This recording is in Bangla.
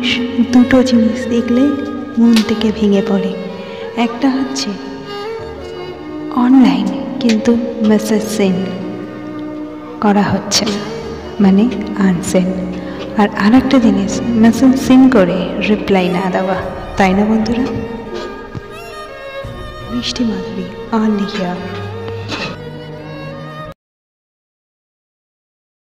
মানুষ দুটো জিনিস দেখলে মন থেকে ভেঙে পড়ে। একটা হচ্ছে অনলাইন কিন্তু মেসেজ সেন্ড করা হচ্ছে না মানে আনসেন্ড আর আরেকটা জিনিস মেসেজ সেন্ড করে রিপ্লাই না দেওয়া, তাই না বন্ধুরা? বৃষ্টি মাধুরী অনলি হিয়ার